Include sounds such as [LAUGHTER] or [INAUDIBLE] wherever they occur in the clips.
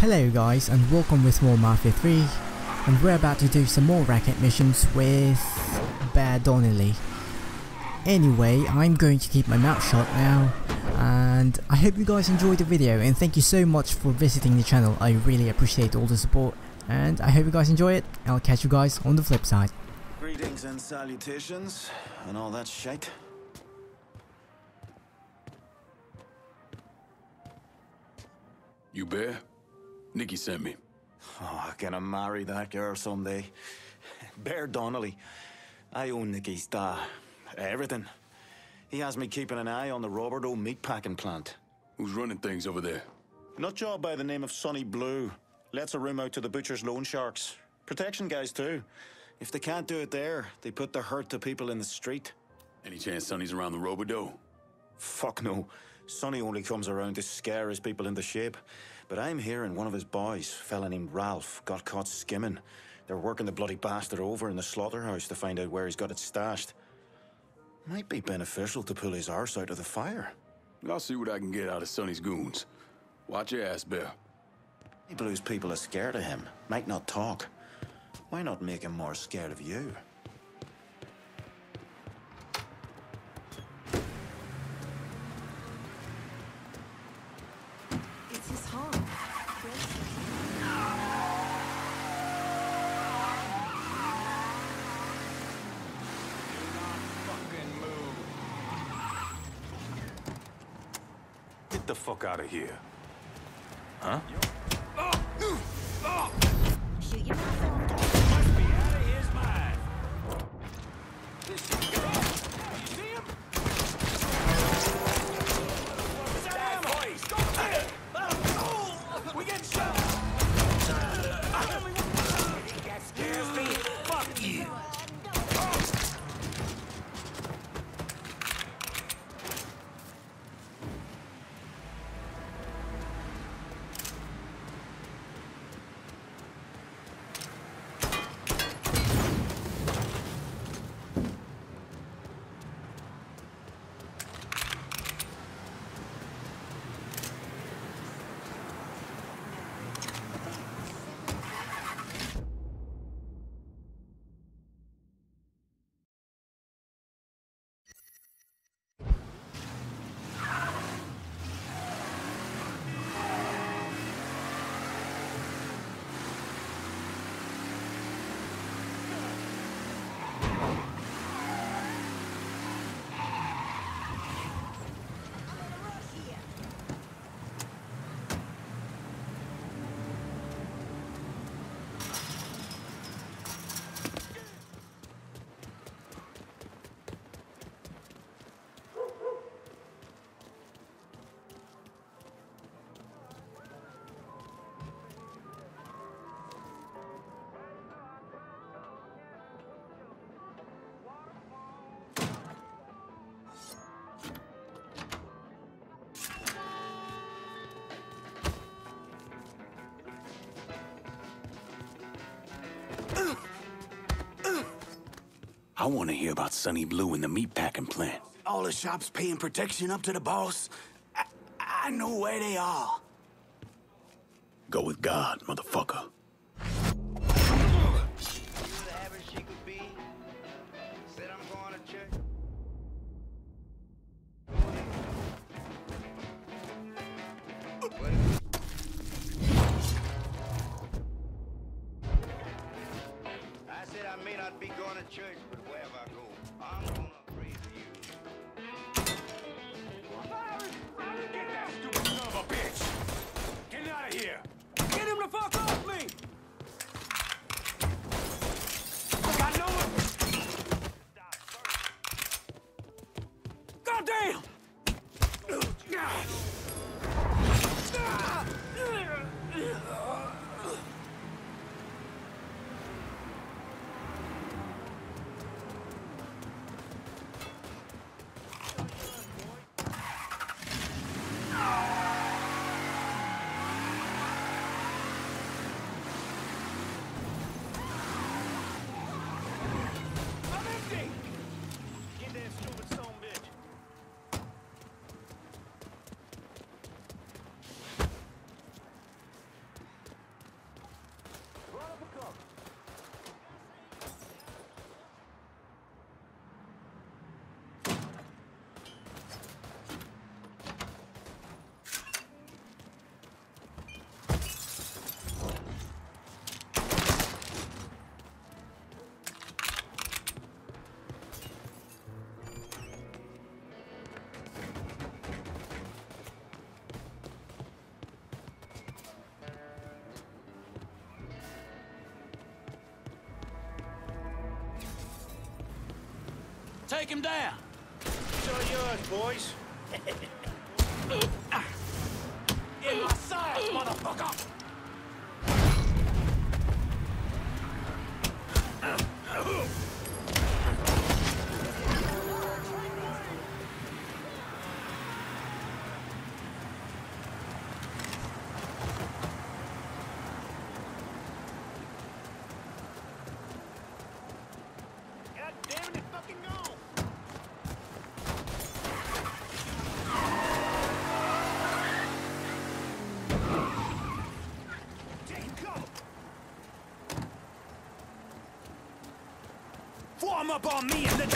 Hello guys and welcome with more Mafia 3 and we're about to do some more racket missions with Bear Donnelly. Anyway, I'm going to keep my mouth shut now and I hope you guys enjoyed the video and thank you so much for visiting the channel. I really appreciate all the support and I hope you guys enjoy it. I'll catch you guys on the flip side. Greetings and salutations and all that shite. You Bear? Nikki sent me. Oh, gonna marry that girl someday. Bear Donnelly. I own Nicky's da. Everything. He has me keeping an eye on the Roberto meatpacking plant. Who's running things over there? Nut job by the name of Sonny Blue. Lets a room out to the butcher's loan sharks. Protection guys too. If they can't do it there, they put the hurt to people in the street. Any chance Sonny's around the Robodo? Fuck no. Sonny only comes around to scare his people into shape. But I'm hearing one of his boys, fella named Ralph, got caught skimming. They're working the bloody bastard over in the slaughterhouse to find out where he's got it stashed. Might be beneficial to pull his arse out of the fire. I'll see what I can get out of Sonny's goons. Watch your ass, Bear. Blues people are scared of him, might not talk. Why not make him more scared of you? Fuck out of here. Huh? I want to hear about Sonny Blue and the meatpacking plant. All the shops paying protection up to the boss. I, I know where they are. Go with God, motherfucker. I may not be going to church, but wherever I go, I'm gonna pray for you. Get that stupid son of a bitch! Get out of here! Get him the fuck off Take him down. It's all yours, boys. [LAUGHS] In my sight, motherfucker! God damn it, it's fucking gone. Take cover. Form up on me and then...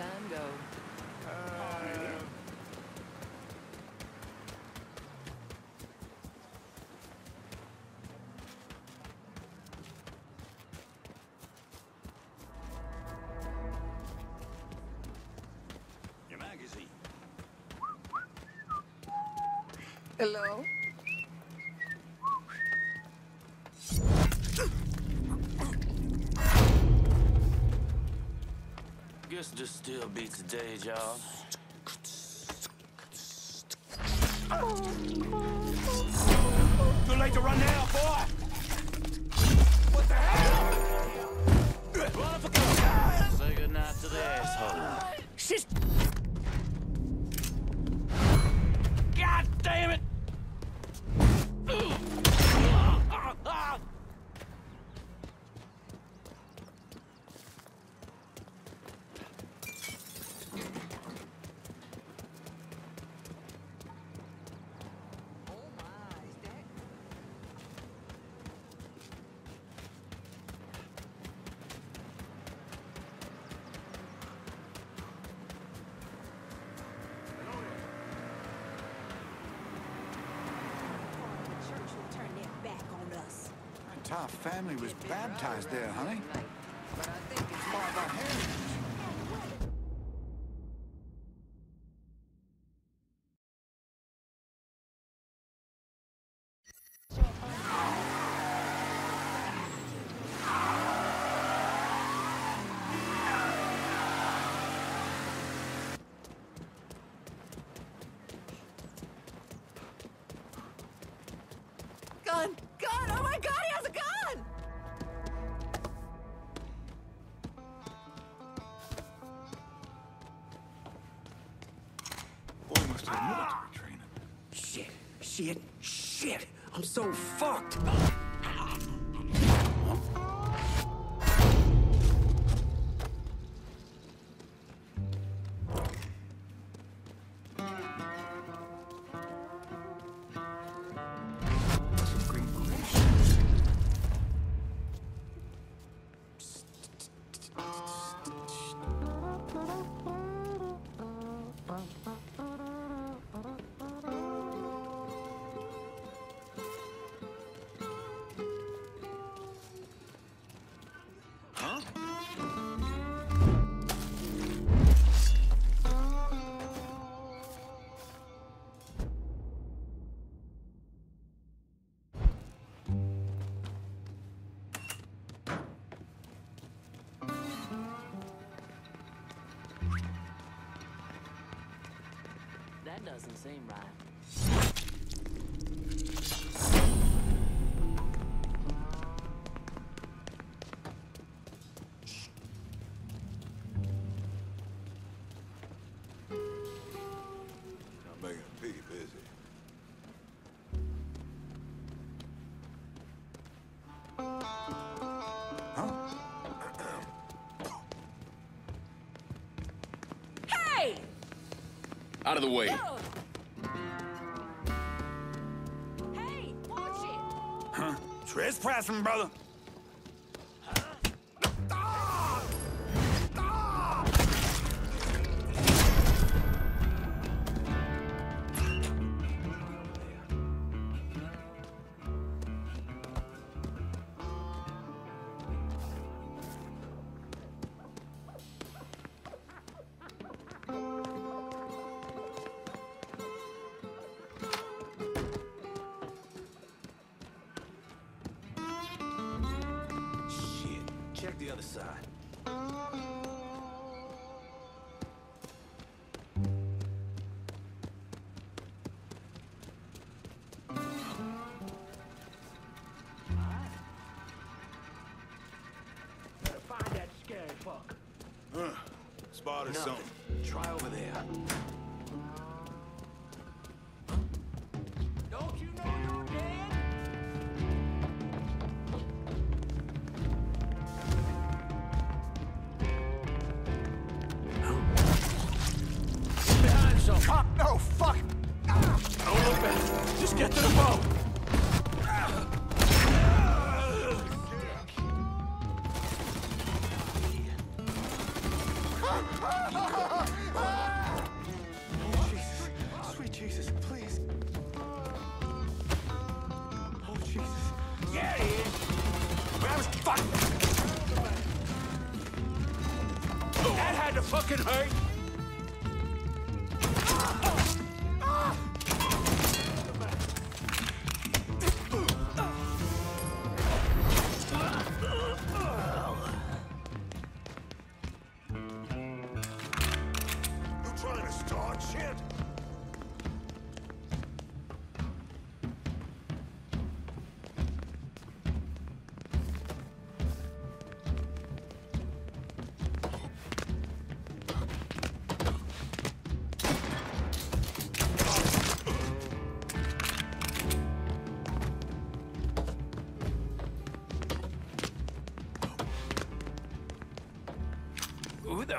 did all time go? Your. Hello? This still beats a day job. Too late to run now, boy! What the hell? Run for cover! Say goodnight to the asshole. Shit! God damn it! Oh my, is that The church will turn their back on us. Our entire family was baptized there, honey. Gun! Gun! Oh my god, That doesn't seem right. Out of the way. Hey, watch it! Huh? Trespassing, brother. Spotted Nothing. something. Try over there.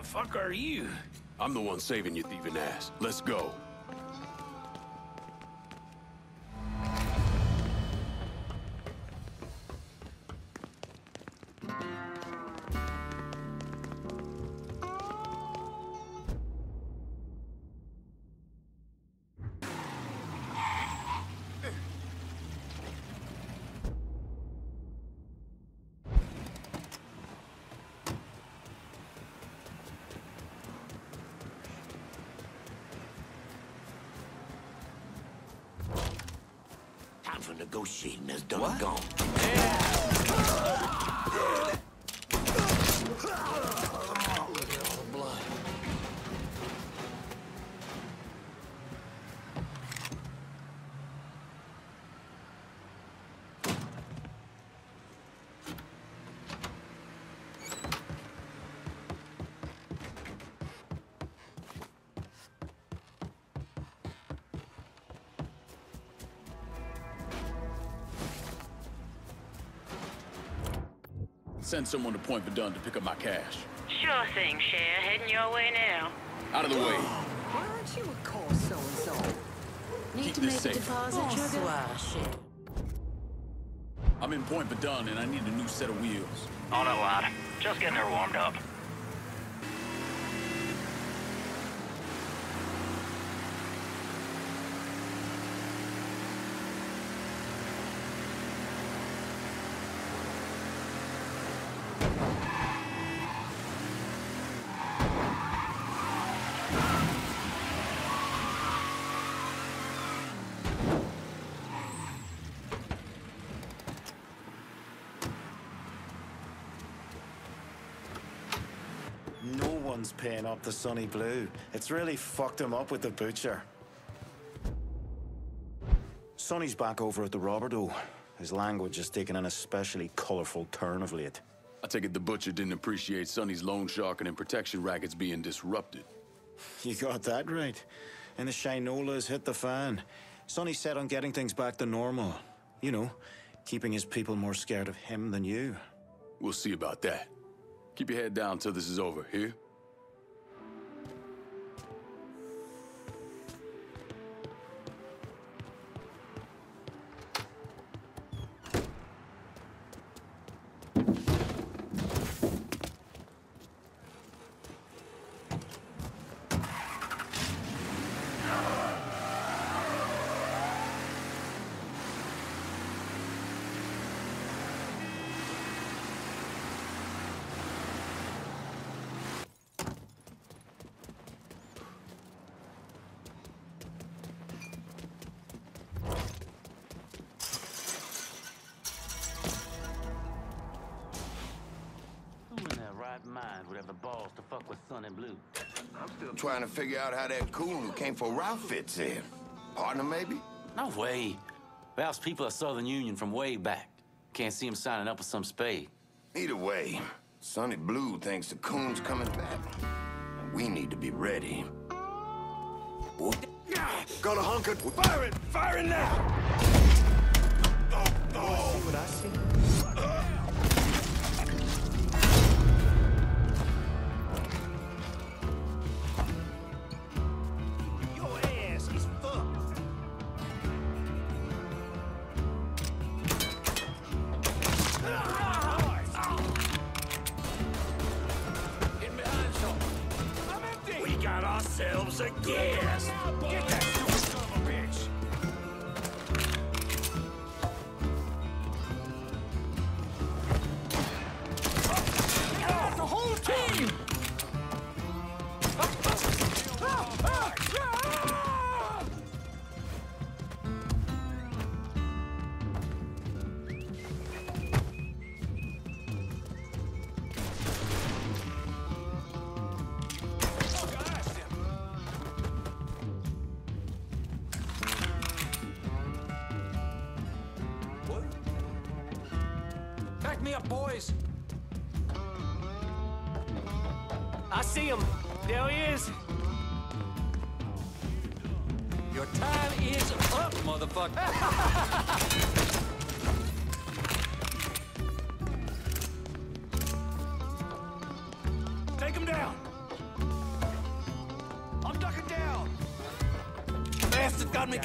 The fuck are you? I'm the one saving you thieving ass. Let's go. Time for negotiating. That's done and gone. Send someone to Pointe Verdun to pick up my cash. Sure thing, Cher. Heading your way now. Out of the way. Why aren't you a call so-and-so? Need Keep to this make safe. a deposit, Bonsoir, Cher. I'm in Pointe Verdun and I need a new set of wheels. On it, lad. Just getting her warmed up. One's paying up the Sonny Blue. It's really fucked him up with the butcher. Sonny's back over at the Roberto. His language has taken an especially colourful turn of late. I take it the butcher didn't appreciate Sonny's loan sharking and protection rackets being disrupted. You got that right. And the Shinolas hit the fan. Sonny's set on getting things back to normal. You know, keeping his people more scared of him than you. We'll see about that. Keep your head down till this is over, here? Trying to figure out how that coon who came for Ralph fits in. Partner, maybe? No way. Ralph's people are Southern Union from way back. Can't see him signing up with some spade. Either way, Sonny Blue thinks the coon's coming back. We need to be ready. Got a hunkered. Fire it! Fire it now! See what I see? Your Boys! I see him. There he is. Your time is up, motherfucker. [LAUGHS] Take him down. I'm ducking down. Bastard got me.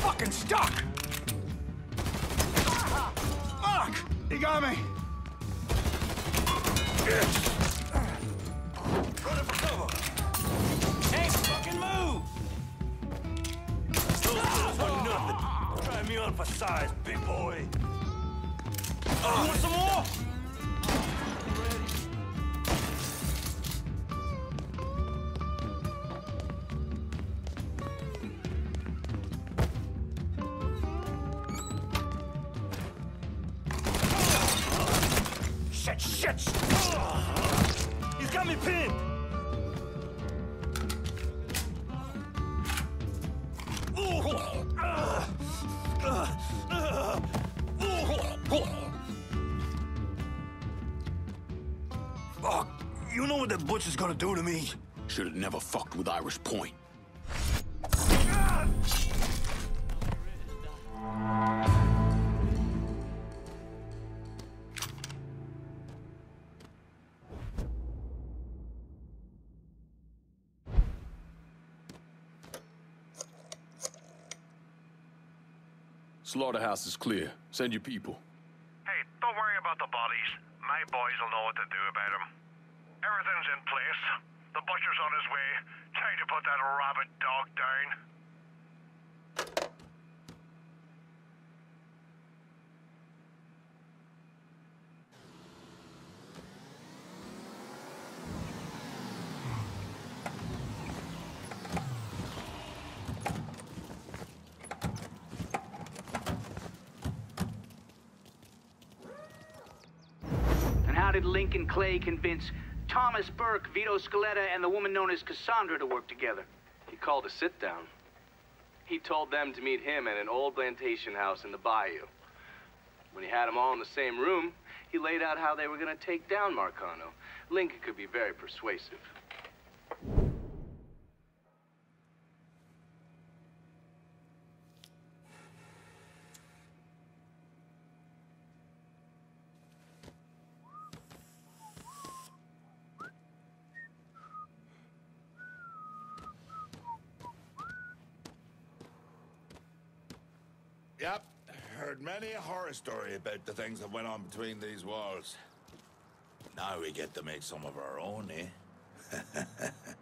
Fucking stuck. Fuck, he got me. Running for cover. Ain't fucking move. Those for nothing. Try me on for size, big boy. you want some more? You know what that butcher's gonna do to me? Should have never fucked with Irish Point. Slaughterhouse is clear. Send your people. Hey, don't worry about the bodies. My boys will know what to do about them. Everything's in place. The butcher's on his way. Time to put that rabbit dog down. And how did Lincoln Clay convince Thomas Burke, Vito Scaletta, and the woman known as Cassandra to work together? He called a sit down. He told them to meet him at an old plantation house in the bayou. When he had them all in the same room, he laid out how they were going to take down Marcano. Lincoln could be very persuasive. A story about the things that went on between these walls. Now we get to make some of our own, eh? [LAUGHS]